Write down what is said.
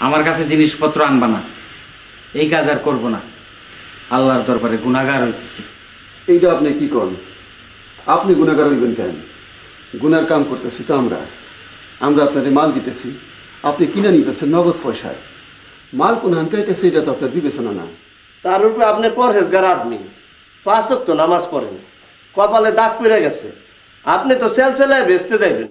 আমার কাছে জিনিসপত্র আনবা না। এই কাজ আর করব না। আল্লাহর দরবারে গুণাগার হইতেছি। এইটা আপনি কি করেন আপনি গুণাগার হইবেন কেন? গুনার কাম করতেছি তো আমরা। আমরা আপনাদের মাল দিতেছি। আপনি কিনে নিতেছেন নগদ পয়সায়। মাল কোন হানতে হইতেছে এটা তো আপনার বিবেচনা না। তার উপরে আপনি পরহেজগার আদমি। পাঁচ তো নামাজ পড়েন। কপালে দাগ পেরে গেছে। আপনি তো সেল সেলায় বেচতে যাইবেন।